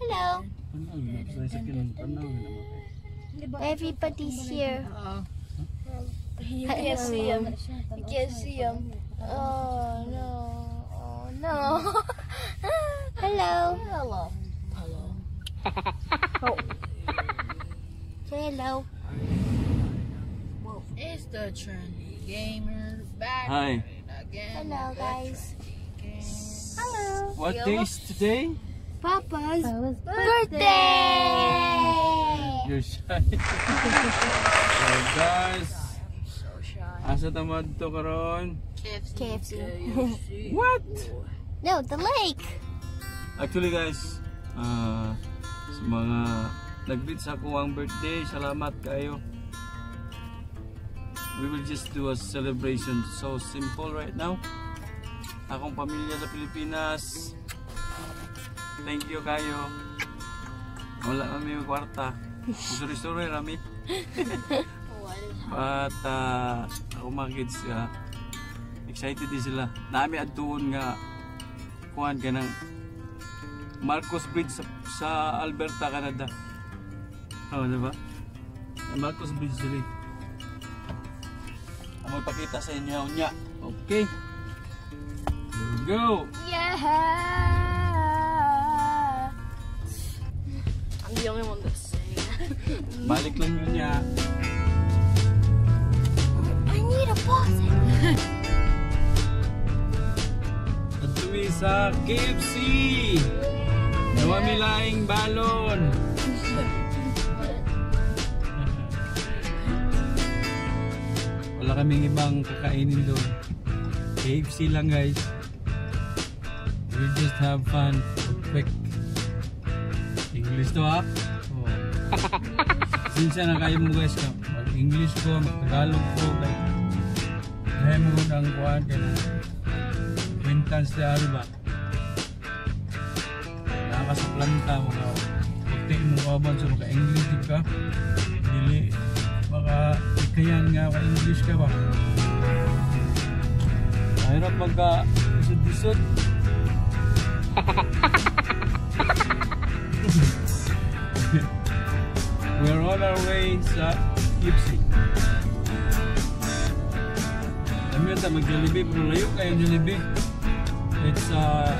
Hello. Everybody's here. You can't see him. You can't see him. Oh no. Oh no. hello. Hello. Hello. Say hello. It's the trendy gamer back Hi. again. Hello guys. Hello. What day is today? Papa's birthday. You're shy. so guys, So shy. asa tamad to karon? KFC. KFC. What? No, the lake. Actually guys, ah sa mga nag-beat sa kuwang birthday, salamat kayo. We will just do a celebration so simple right now. Akong pamilya sa Pilipinas. Thank you kayo. Wala kami yung kwarta. Sorry-sorry rami. But uh, ako mga kids uh, excited din sila. Nami adtuon nga kuhan ka ng Marcos Bridge sa, sa Alberta, Canada. Oo, oh, diba? Marcos Bridge dali. Ang magpakita sa inyo niya. Okay. Here we go. Yeah. The only one that's saying. Balik lang yun niya. I need a pause. At kami sa KFC. Laing balon. Wala kaming ibang kakainin doon. KFC lang guys. We just have fun. Quick. English to ha? Oh. Sinsa na kayo mo guys ka. Mag-English ko, mag-Tagalog ko. Like, kaya mo ang kuhan ka na. De Alba. Nakakasaplanta mo ka. Pagti mo kaban sa maka-English di ka. Dili. Baka ikayan nga ka-English ka ba. Mahirap magka isod-isod. Our way sa Ipsy. Alam yun, ta mag-Jollibee, pero layo kayo Jollibee. It's uh,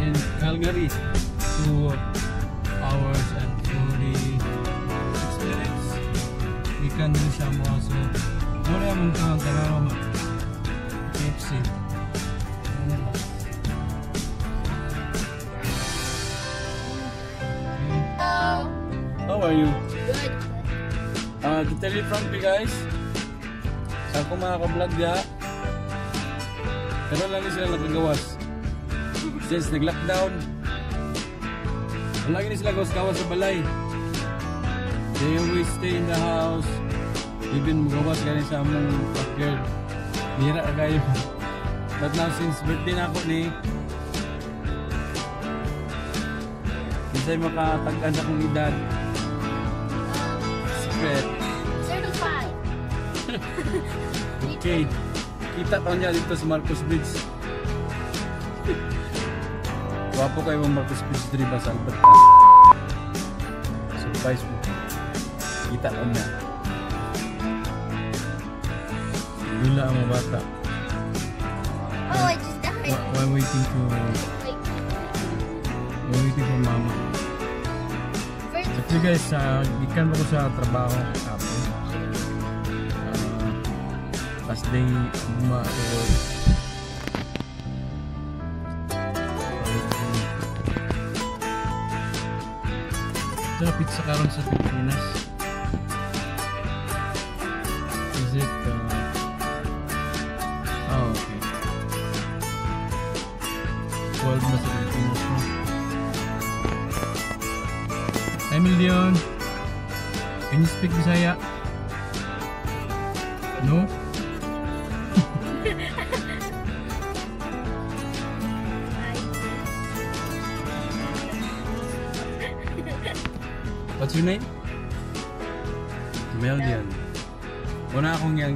in Calgary, 2 hours and 46 minutes. Ikan din siya mo so ano naman ka ang tanaw mo? Oh. How are you? Uh, you frankly guys, sa ako mga ka-vlog diha, pero lang sila nagagawas. Since nag-lockdown, wala gini sila gawas-gawas sa balay. They always stay in the house. Even magawas gani sa among backyard. Hira ka kayo. But now since birthday na ako ni, Kinsay makatagkan sa akong edad. Okay. kita tonjak di atas Marcus Beach. Wah pokoknya Marcus Beach dari bahasa Albert. Surprise bu. Kita tonjak. Lula sama Bata. Oh, I just died. Why, why waiting to? Why waiting for Mama? Jadi guys, uh, ikan baru sa trabaho. istri emak terus sekarang sa Pilipinas Is it uh... Oh, okay. 12 na sa Pilipinas mo Can you speak Bisaya?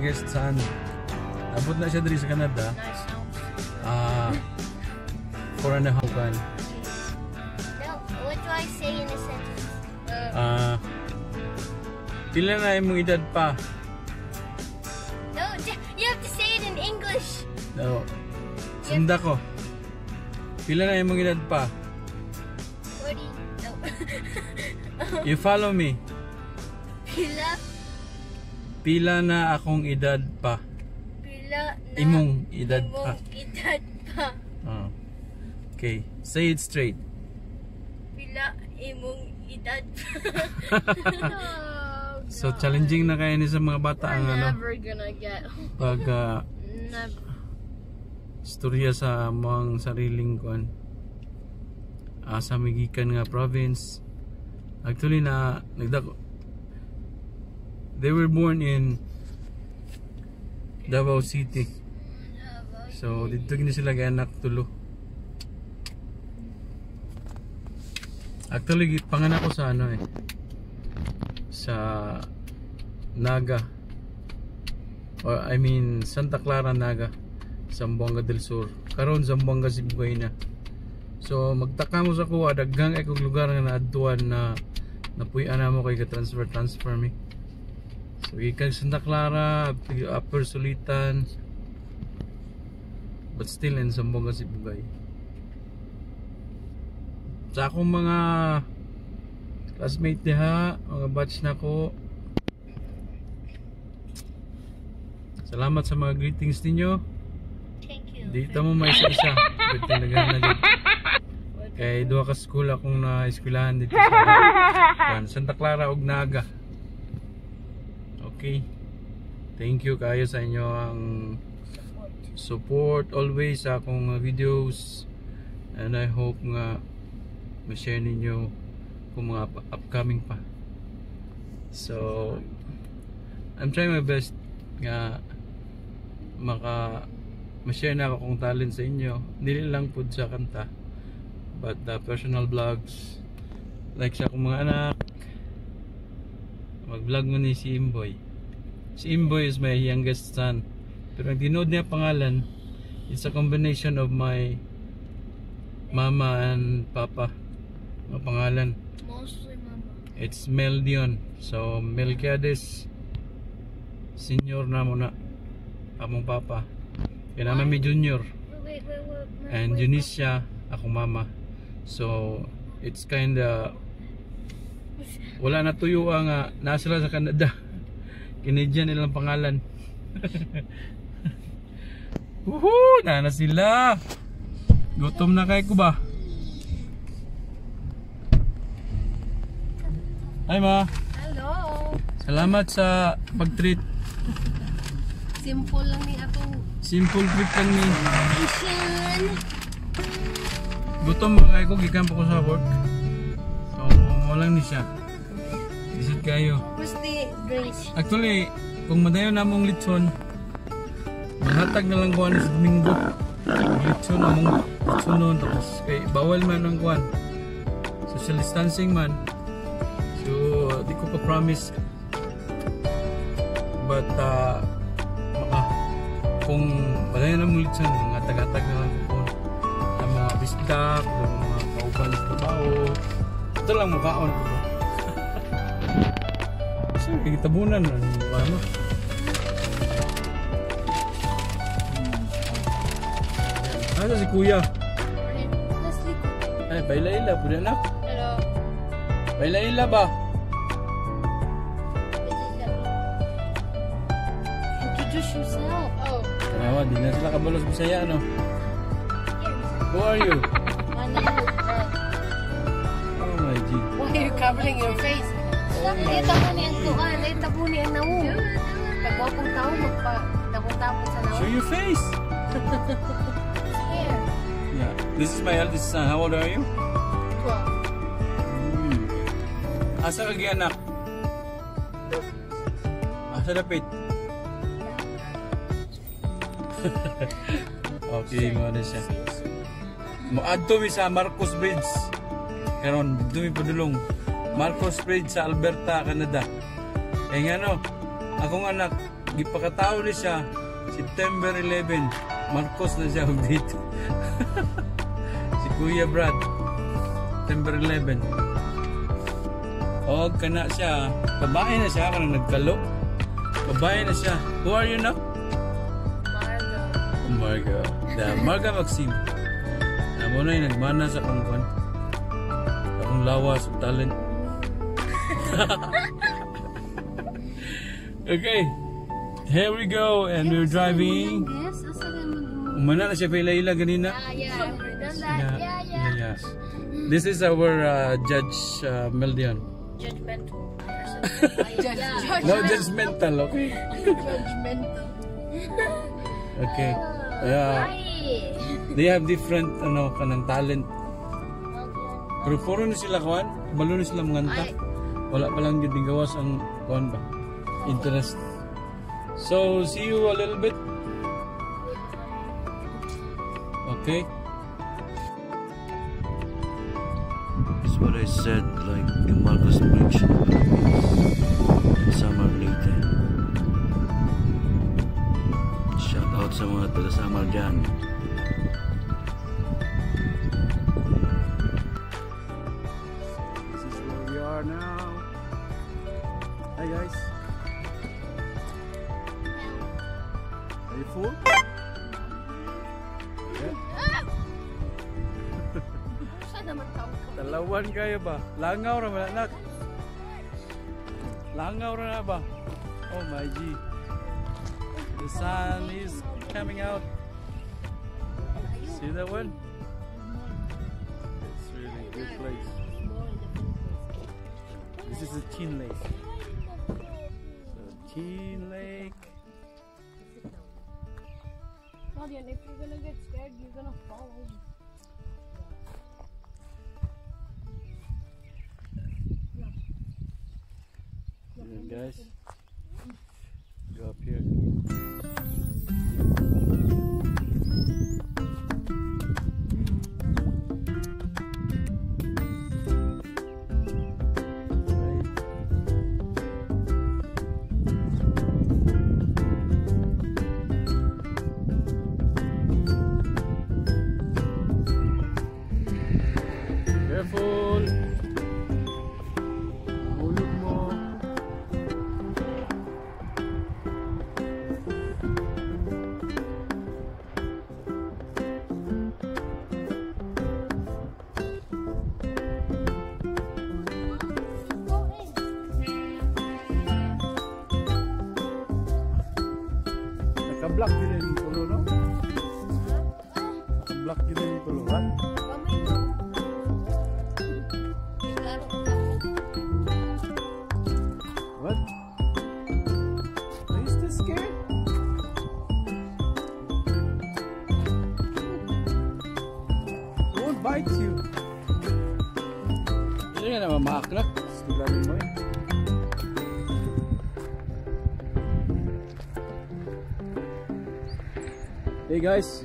Youngest son. Abot na siya diri sa Canada. Ah, four and a half kan. no, what I say in a sentence? Ah, pila na imong edad pa? No, you have to say it in English. No. Sunda ko. Pila na imong edad pa? 40. No. You follow me. Pila, Pila na akong edad pa? pila na Imong edad pa. imong edad pa. Ah. Okay, say it straight. Pila imong edad pa. Oh, So challenging na kayo ni sa mga bata ang We're ano never gonna get. pag ah, Never. istorya sa mga sariling kuan ah, sa migikan nga province actually na nagdako they were born in Davao City. So dito gini sila anak tulo. Actually panganak ko sa ano eh. Sa Naga. Or I mean Santa Clara Naga. Zamboanga del Sur. Karon Zamboanga Sibugay na so magtaka mo sa kuha daghang ay kog lugar nga naadtuan na napuy-an mo kay ka-transfer transfer mi ikan Santa Clara Upper Sulitan but still in Zamboanga Sibugay sa akong mga classmate diha mga batch na ko salamat sa mga greetings ninyo Thank you. Dito mo may isa-isa. Dito naghanagod. Kay duha ka school akong na eskwelahan dito sa Santa Clara ug Naga. Okay. Thank you kayo sa inyo ang support always sa akong uh, videos and I hope nga ma-share ninyo kung mga up- upcoming pa. So I'm trying my best nga maka ma-share na ako kung talent sa inyo dili lang pud sa kanta but the personal vlogs like sa akong mga anak mag vlog mo ni si Imboy si Imboy is my youngest son pero ang tinood niya pangalan it's a combination of my mama and papa ang pangalan Mostly mama. It's Mel Dion. So, Melquiades Senior na muna. Among papa. Kaya naman may junior. Wait, wait, wait. wait, And wait. Eunicia, akong mama. So, it's kinda wala na tuyo nga nasa sila sa Canada. Canadian nilang pangalan. Woohoo! Na na sila. Gutom na kay ko ba? Hi ma. Hello. Salamat sa pag-treat. Simple lang ni atong Simple treat lang ni. Asian. Gutom ba kayo ko gikan pa ko sa work. So, mo lang ni siya. Visit kayo. Gusti drinks. Actually, kung madayon namong litson, maghatag na lang kuhan sa Domingo. Litson namong litson nun. Tapos kay bawal man ang kuhan. Social distancing man. So, di ko pa promise. But, uh, maka, kung madayon namong litson, mga tagatag na lang kuhan. Ang mga bisdak, ang mga kauban sa trabaho. Ito lang mukhaon ko. Kasi kitabunan na ano. Ano si kuya? Ay, baila-ila po na. Hello. Baila-ila ba? Introduce yourself. Oh. Tanawa, di na sila kabalos bisaya, ano? Who are you? My name is Brad. Oh my G. Why are you covering your face? Dito mo ni ang tuan. Dito mo ni ang naong. Pagwapong tao, magpa... Dakong tapos sa Show naong. your face. Here. Yeah. This is my eldest son. How old are you? Twelve. Hmm. Asa ka anak? Asa dapit? okay, mo na siya. Moadto mi sa Marcos Bridge. Karon dito mi padulong. Marcos Bridge sa Alberta, Canada. Eh nga no, akong anak gipakatao ni siya September 11. Marcos na siya og dito. si Kuya Brad September 11. O, kana siya. Babae na siya, kanang nagkalo. Babae na siya. Who are you now? Margo. Marga. The Marga Maxim. Na mo na yung nagmana sa akong kwan. Akong lawas, talent. okay. Here we go and we're driving. Umana na siya pa ila ganina. Yeah, yeah. Yeah, Yeah, yeah. yeah, yes. This is our uh, Judge uh, Meldion. Judgmental person. Judge, Yeah. No judgmental, okay? judgmental. Okay. Yeah. Ay. They have different ano kanang talent. Pero puro na sila kuan, balo na sila manganta. Ay. Wala pa lang gid gawas ang kuan ba. Interest. So, see you a little bit. Okay. That's what I said like in Marcos Bridge. Summer later. Shout out sa mga taga Samar dyan. Ba? Langaw ra man anak. Langaw ra ba? Oh my G. The sun is coming out. See that one? It's really good place. This is a Chin Lake. So Chin Lake. Claudian, if you're gonna get scared, you're gonna fall over. Nice. Guys.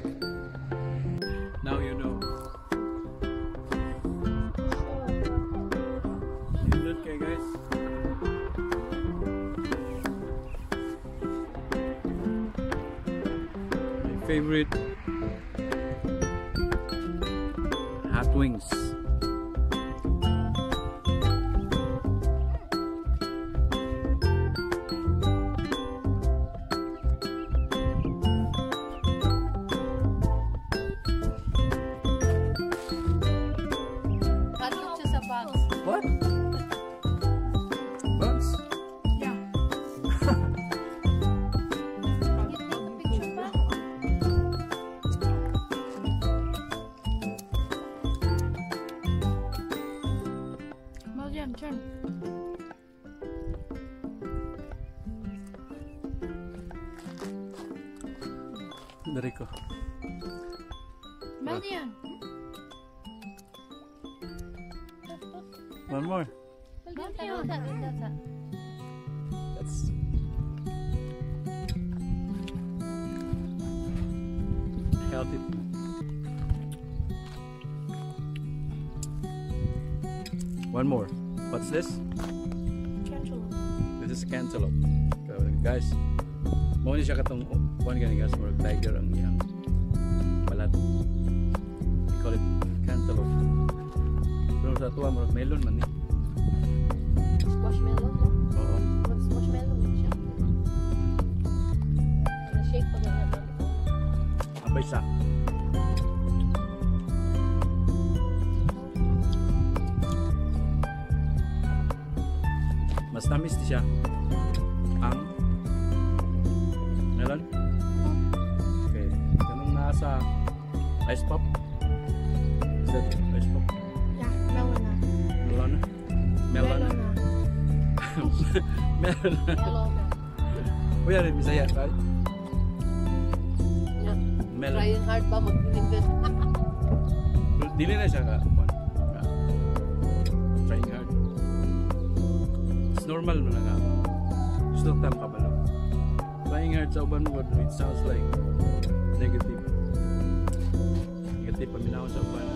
Marian. One more. Marian. That's healthy. One more. What's this? This is a cantaloupe. Guys, mo ni siya katong one gani guys, more tiger ang iyang sa tuwa, more melon man ni. marshmallow, no? Oo. Mas marshmallow na siya. Na-shake pa ganyan. Abay sa. Mas tamis di siya. Melon na. Kuya rin, Bisaya, right? Yeah. Melon. Trying hard ba mag-invest? Dili na siya ka. ka trying hard. It's normal mo na nga. Gusto tam ka ba lang? Trying hard sa uban word, it sounds like negative. Negative paminaw sa uban.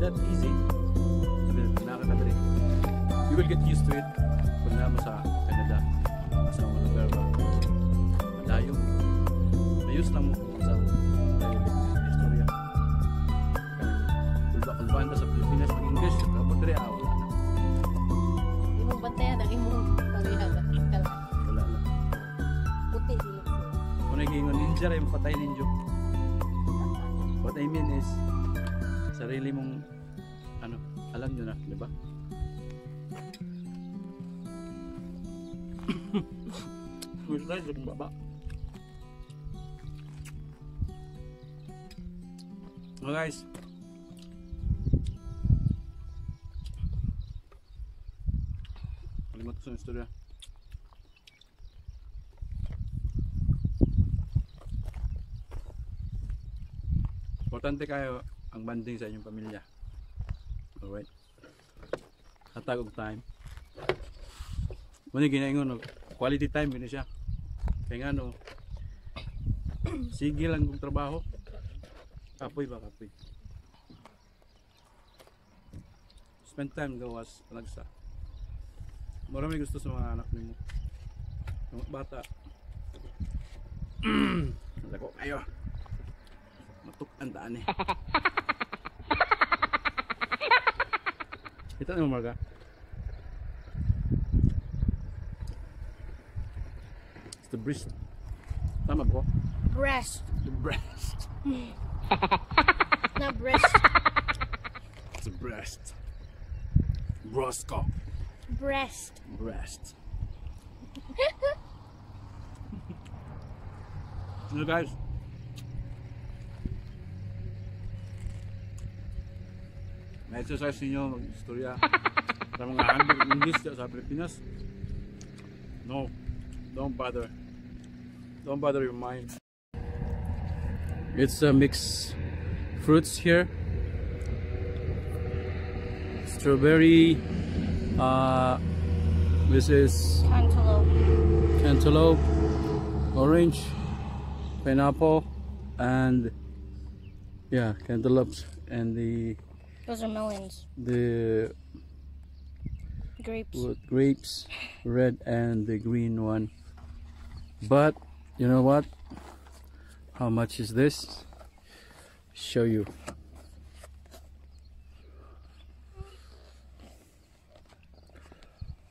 that easy. You will get used to it. Kung na mo sa na, di ba? Wait, nice yung baba. Oh guys. Kalimutan sa istorya. Importante kayo ang banding sa inyong pamilya. Alright. Hatag og time. Muna ginaingon no, quality time gini siya. Kaya nga no, sige lang kong trabaho. Kapoy ba kapoy? Spend time gawas nagsa. Marami gusto sa mga anak nimo. Mga bata. Nako kayo. Matuk ang daan eh. Kita mo Marga? It's the breast. Tama ko? Breast. The breast. Na breast. It's the breast. Brosco. Breast. Breast. so guys. Na-exercise ninyo mag-istorya sa mga English sa Pilipinas. No, don't bother. Don't bother your mind. It's a mixed fruits here. Strawberry. Uh, this is Cantaloupe. cantaloupe, orange, pineapple, and yeah, cantaloupes and the Those are melons. the Grapes. grapes, red and the green one. But you know what? How much is this? Show you.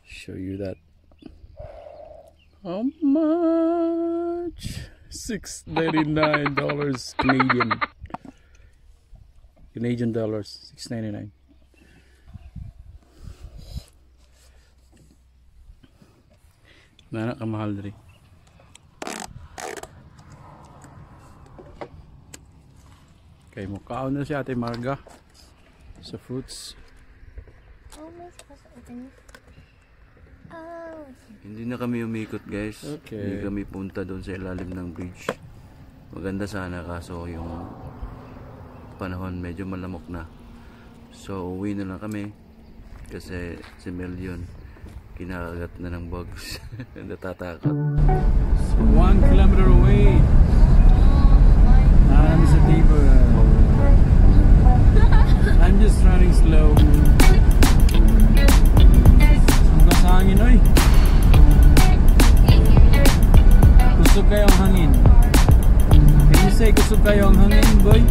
Show you that. How much? Six ninety nine dollars Canadian. Canadian dollars. Six ninety nine. Nana ka mahal diri. Kay mo kaon na si Ate Marga sa fruits. Oh, may open. Oh, Hindi na kami umikot guys. Okay. Hindi kami punta doon sa ilalim ng bridge. Maganda sana kaso yung panahon medyo malamok na. So uwi na lang kami kasi si Mel yun kinakagat na ng bugs. Natatakot. So one kilometer away. I'm sa table. I'm just running slow. Suga sa hangin oy. Kusog kayo ang hangin. Can you say kusog kayo ang hangin? Boy.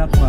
Up.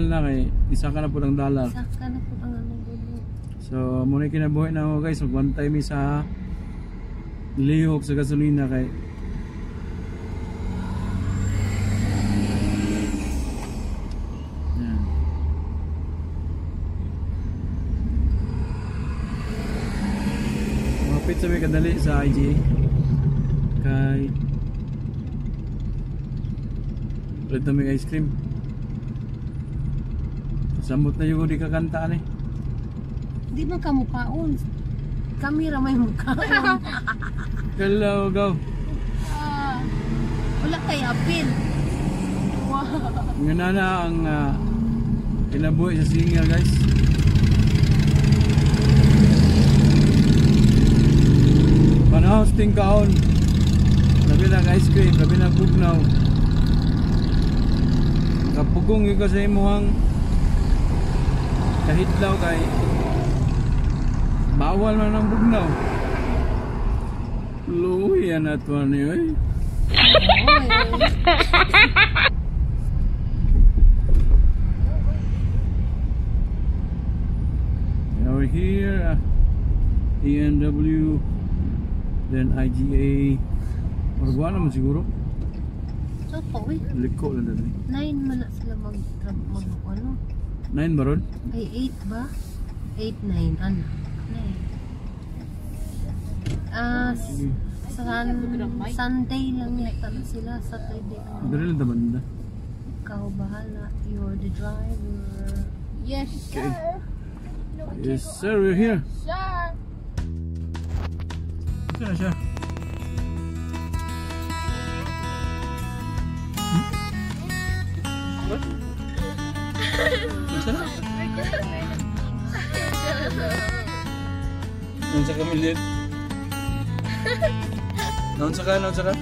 Mahal na kay isa ka na po ng dollar. Saka na po ang anong gulo. So, muna yung kinabuhi na ako guys. Magbantay mi sa lihok sa gasolina kay Yan. Mapit sa may kadali sa IGA. Kay Ulit na may ice cream. Sambot na yung di kakantaan eh. Di man ka mukhaon. Kamera may mukhaon. Hello, go. Wala kay apil. Nga na na ang uh, kinabuhi sa singer guys. Panahos ting kaon. Labi na ice cream, labi na bugnaw. Kapugong yung kasi imuhang kahitlaw kay bawal man ang bugnaw. Luya na to niyo eh. Now we're here, uh, ENW, then IGA. Maragwa naman siguro. Liko lang dali. Nine na sila mag, mag, ano? Nine ba ron? Ay, eight ba? Eight, nine. Ano? Nine. Ah, s- sun, Sunday lang yata sila. Saturday. Dali lang taman na. Ikaw bahala. You're the driver. Yes, Okay. sir. Yes sir, we're here. Sir. Ito na siya. Nansa ka milit? Nansa ka, nansa ka?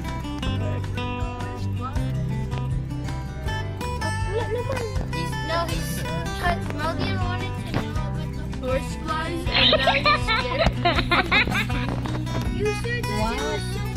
Naman. He's, because Melvin wanted to know about the horse flies, and now he's scared. you said that Wow.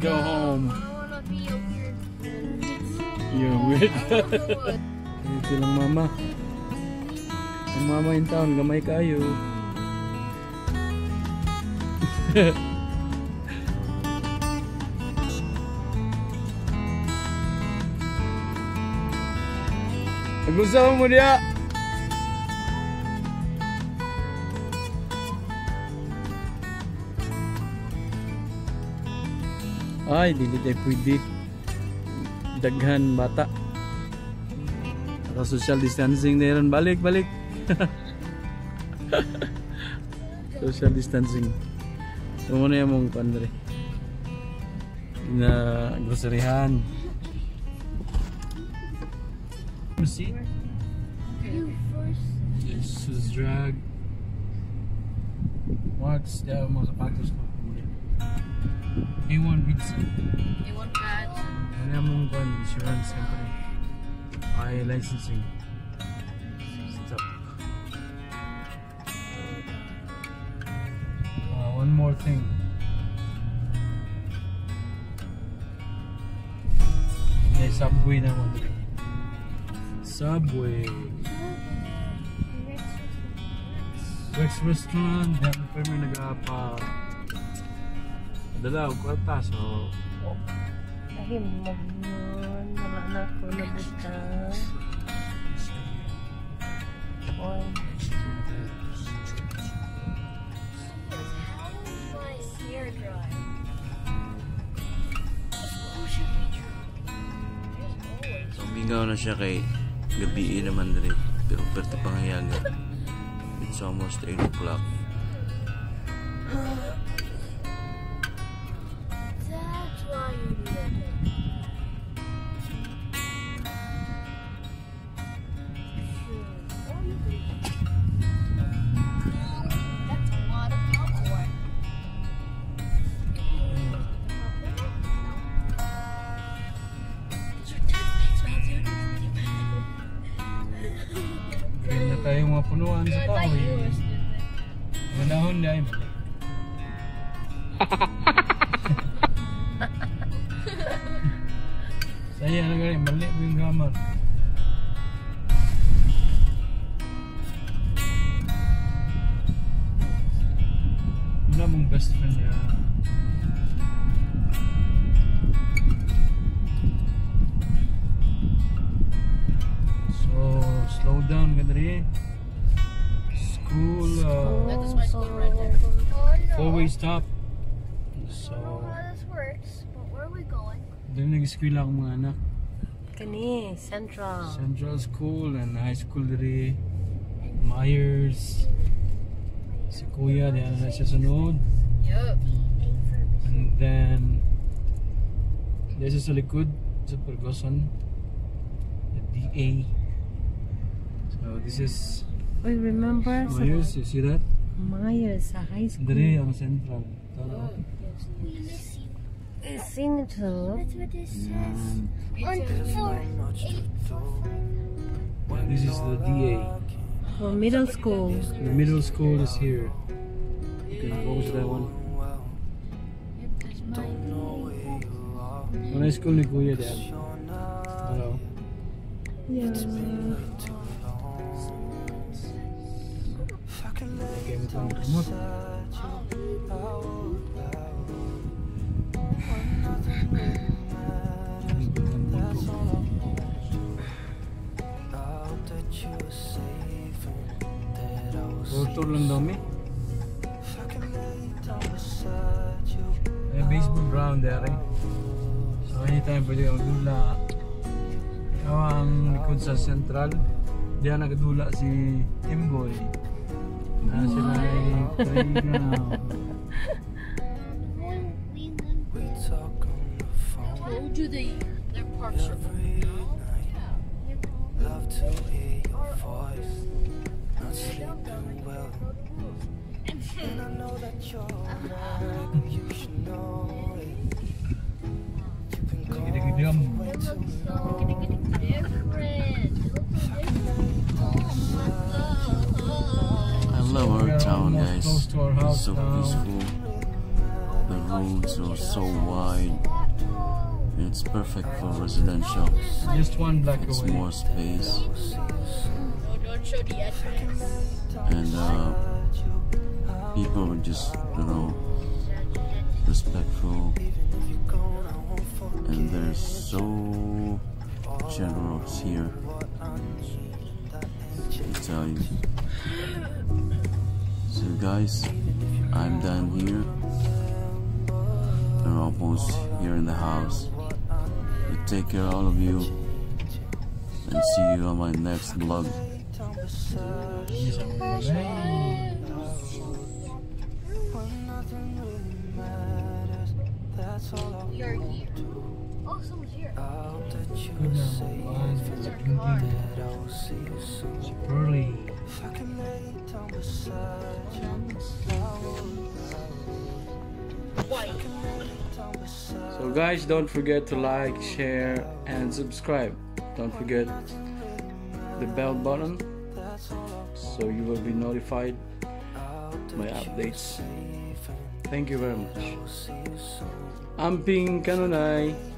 Go home. I wanna be a weird. You're weird. Ito lang mama. Ang mama in town, gamay kayo. Nagusaw mo diya. Ay, dili tayo pwede. Daghan bata. Naka social distancing na. Balik, balik. social distancing. Ito muna yung mong pandre. Na groceryhan. First. This is drag. What's the sapatos ko? A1 pizza. You want that? Ano yung mong kwan? Insurance company. Ay, licensing. Stop. Uh, one more thing. May subway na mo. Subway. Rex Restaurant. Dahil pa may nag-apa. Dala, kwarta. So, Ahim mo yun. Wala na ako nabuta. Oy. So, bingaw na siya kay gabi naman rin. Pero pwerte panghayaga. It's almost 8 o'clock. mga punuan sa kahoy. Na ay balik. Saya na gani, balik mo yung grammar. Stop. I don't know So, how this works, but where are we going? doon nag-eskwela ang mga anak. Kani, Central. Central School and high school diri. Myers. Si Kuya, diyan na siya sunod. Yup. And then, this is sa likod, sa Pergoson. The DA. So, this is Uy, remember? Myers, you see that? Myers sa high school. Diri ang Central. Tara. Eh, Sing to. That's what this says. On four, This is the DA. For middle school. The middle school is here. Okay, focus on that one. That's mine. Ang high school ni Kuya diyan. Hello. Yeah. Mo itong remote. Road tour lang daw mi. May baseball ground there eh. So anytime pwede ka magdula. Ikaw ang likod sa central. Diyan nagadula si Imboy. Na sila ay playground. When we went there, I told you they, their parks are Love to hear your voice. Not sleeping well. And I know that you're right. You should know it. You've been Digidam. I town, guys. to our so now. peaceful. The roads are so wide. It's perfect for residential. Just one block It's away. more space Don't show the and uh, people are just you know respectful and they're so generous here. I tell you. So guys, I'm done here. We're almost here in the house. So take care of all of you and see you on my next vlog. We are here. Oh, someone's here. Good now. One, blinking. It's early. So guys, don't forget to like, share, and subscribe. Don't forget the bell button so you will be notified my updates. Thank you very much. I'm Ping Kanunay.